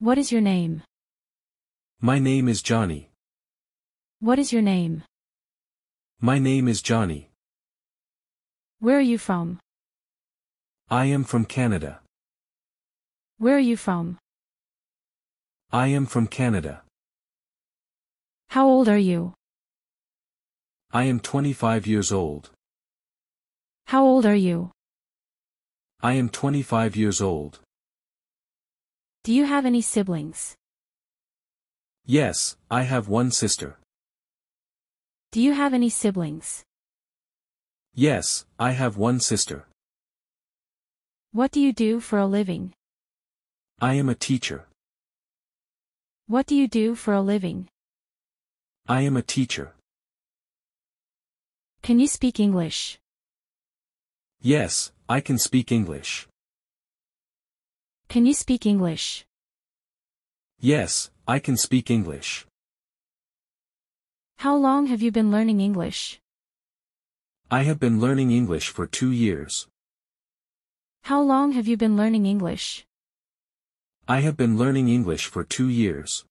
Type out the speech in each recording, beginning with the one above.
What is your name? My name is Johnny. What is your name? My name is Johnny. Where are you from? I am from Canada. Where are you from? I am from Canada. How old are you? I am 25 years old. How old are you? I am 25 years old. Do you have any siblings? Yes, I have one sister. Do you have any siblings? Yes, I have one sister. What do you do for a living? I am a teacher. What do you do for a living? I am a teacher. Can you speak English? Yes, I can speak English. Can you speak English? Yes, I can speak English. How long have you been learning English? I have been learning English for two years. How long have you been learning English? I have been learning English for two years.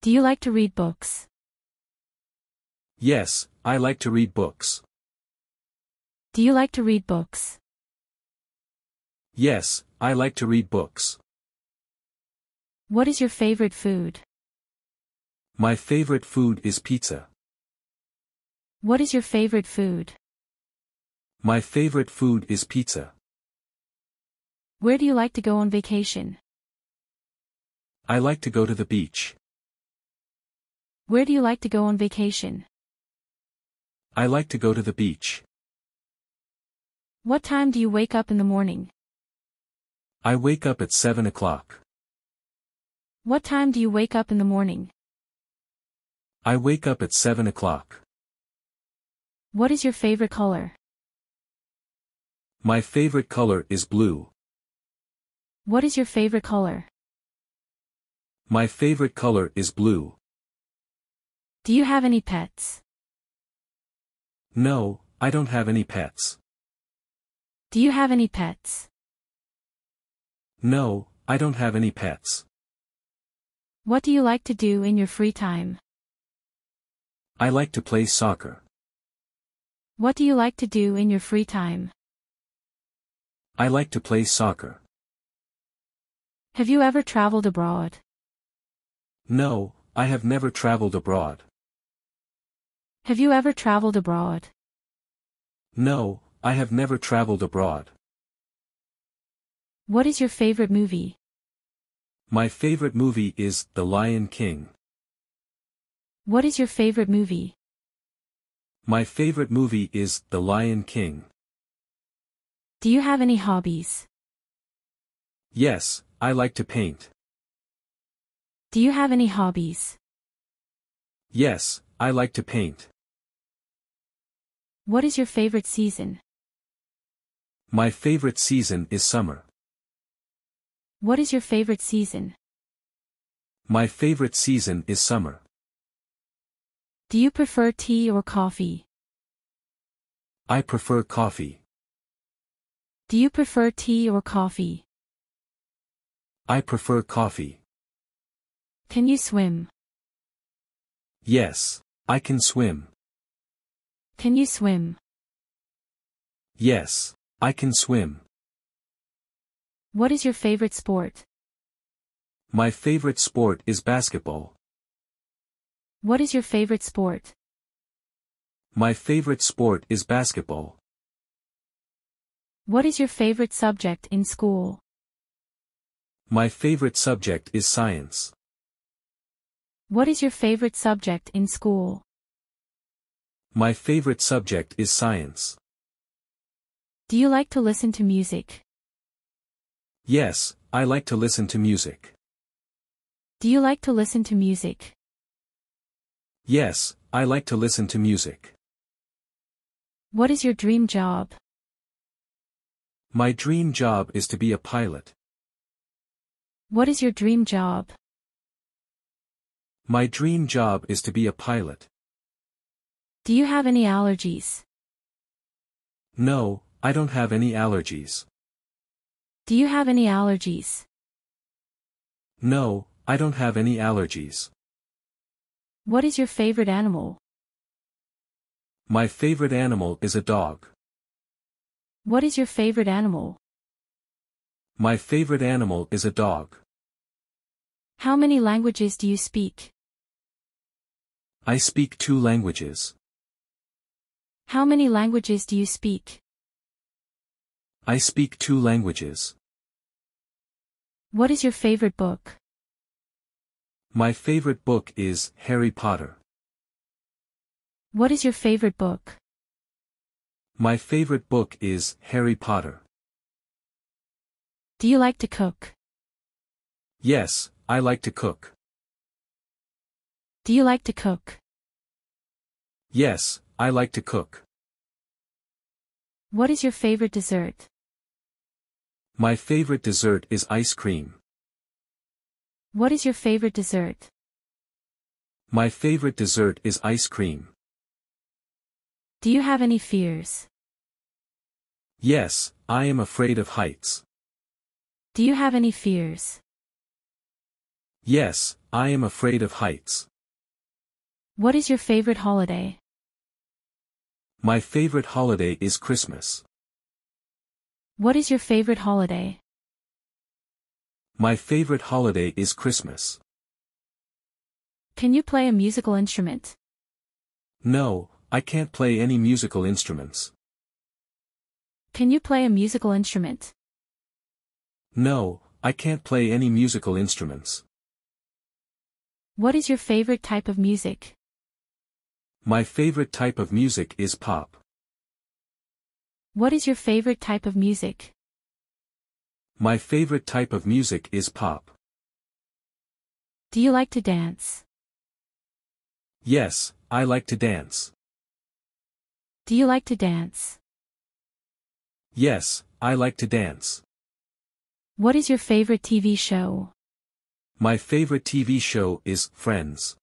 Do you like to read books? Yes, I like to read books. Do you like to read books? Yes, I like to read books. What is your favorite food? My favorite food is pizza. What is your favorite food? My favorite food is pizza. Where do you like to go on vacation? I like to go to the beach. Where do you like to go on vacation? I like to go to the beach. What time do you wake up in the morning? I wake up at 7 o'clock. What time do you wake up in the morning? I wake up at 7 o'clock. What is your favorite color? My favorite color is blue. What is your favorite color? My favorite color is blue. Do you have any pets? No, I don't have any pets. Do you have any pets? No, I don't have any pets. What do you like to do in your free time? I like to play soccer. What do you like to do in your free time? I like to play soccer. Have you ever traveled abroad? No, I have never traveled abroad. Have you ever traveled abroad? No, I have never traveled abroad. What is your favorite movie? My favorite movie is The Lion King. What is your favorite movie? My favorite movie is The Lion King. Do you have any hobbies? Yes, I like to paint. Do you have any hobbies? Yes, I like to paint. What is your favorite season? My favorite season is summer. What is your favorite season? My favorite season is summer. Do you prefer tea or coffee? I prefer coffee. Do you prefer tea or coffee? I prefer coffee. Can you swim? Yes, I can swim. Can you swim? Yes, I can swim. What is your favorite sport? My favorite sport is basketball. What is your favorite sport? My favorite sport is basketball. What is your favorite subject in school? My favorite subject is science. What is your favorite subject in school? My favorite subject is science. Do you like to listen to music? Yes, I like to listen to music. Do you like to listen to music? Yes, I like to listen to music. What is your dream job? My dream job is to be a pilot. What is your dream job? My dream job is to be a pilot. Do you have any allergies? No, I don't have any allergies. Do you have any allergies? No, I don't have any allergies. What is your favorite animal? My favorite animal is a dog. What is your favorite animal? My favorite animal is a dog. How many languages do you speak? I speak two languages. How many languages do you speak? I speak two languages. What is your favorite book? My favorite book is Harry Potter. What is your favorite book? My favorite book is Harry Potter. Do you like to cook? Yes, I like to cook. Do you like to cook? Yes, I like to cook. What is your favorite dessert? My favorite dessert is ice cream. What is your favorite dessert? My favorite dessert is ice cream. Do you have any fears? Yes, I am afraid of heights. Do you have any fears? Yes, I am afraid of heights. What is your favorite holiday? My favorite holiday is Christmas. What is your favorite holiday? My favorite holiday is Christmas. Can you play a musical instrument? No, I can't play any musical instruments. Can you play a musical instrument? No, I can't play any musical instruments. What is your favorite type of music? My favorite type of music is pop. What is your favorite type of music? My favorite type of music is pop. Do you like to dance? Yes, I like to dance. Do you like to dance? Yes, I like to dance. What is your favorite TV show? My favorite TV show is Friends.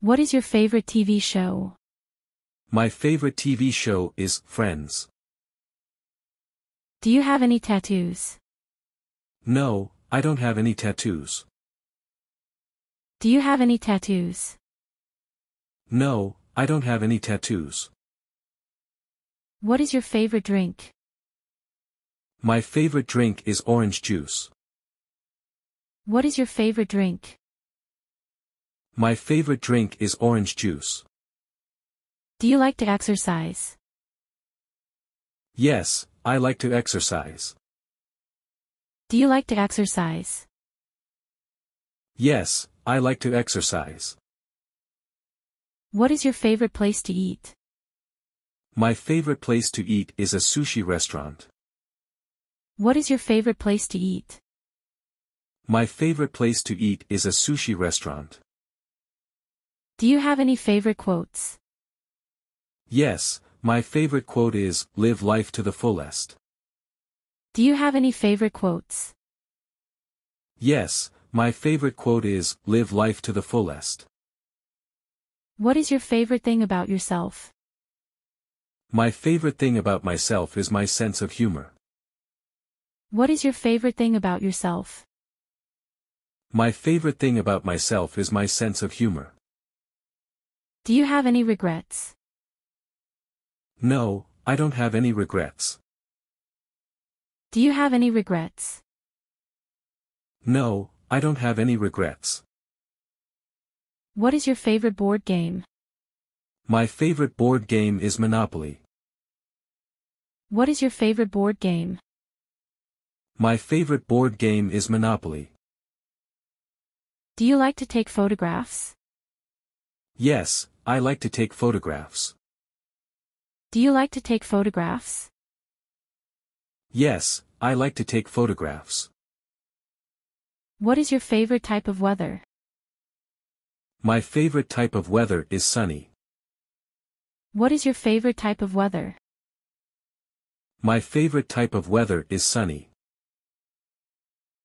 What is your favorite TV show? My favorite TV show is Friends. Do you have any tattoos? No, I don't have any tattoos. Do you have any tattoos? No, I don't have any tattoos. What is your favorite drink? My favorite drink is orange juice. What is your favorite drink? My favorite drink is orange juice. Do you like to exercise? Yes, I like to exercise. Do you like to exercise? Yes, I like to exercise. What is your favorite place to eat? My favorite place to eat is a sushi restaurant. What is your favorite place to eat? My favorite place to eat is a sushi restaurant. Do you have any favorite quotes? Yes, my favorite quote is, live life to the fullest. Do you have any favorite quotes? Yes, my favorite quote is, live life to the fullest. What is your favorite thing about yourself? My favorite thing about myself is my sense of humor. What is your favorite thing about yourself? My favorite thing about myself is my sense of humor. Do you have any regrets? No, I don't have any regrets. Do you have any regrets? No, I don't have any regrets. What is your favorite board game? My favorite board game is Monopoly. What is your favorite board game? My favorite board game is Monopoly. Do you like to take photographs? Yes, I like to take photographs. Do you like to take photographs? Yes, I like to take photographs. What is your favorite type of weather? My favorite type of weather is sunny. What is your favorite type of weather? My favorite type of weather is sunny.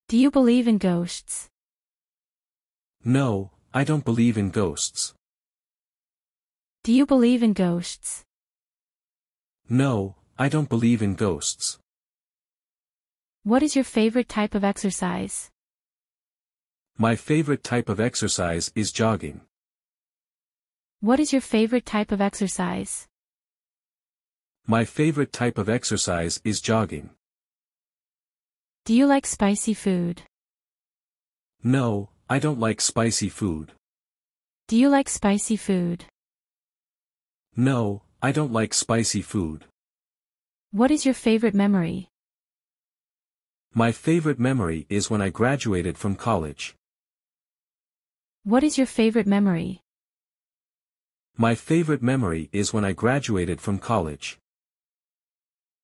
Do you believe in ghosts? No, I don't believe in ghosts. Do you believe in ghosts? No, I don't believe in ghosts. What is your favorite type of exercise? My favorite type of exercise is jogging. What is your favorite type of exercise? My favorite type of exercise is jogging. Do you like spicy food? No, I don't like spicy food. Do you like spicy food? No, I don't like spicy food. What is your favorite memory? My favorite memory is when I graduated from college. What is your favorite memory? My favorite memory is when I graduated from college.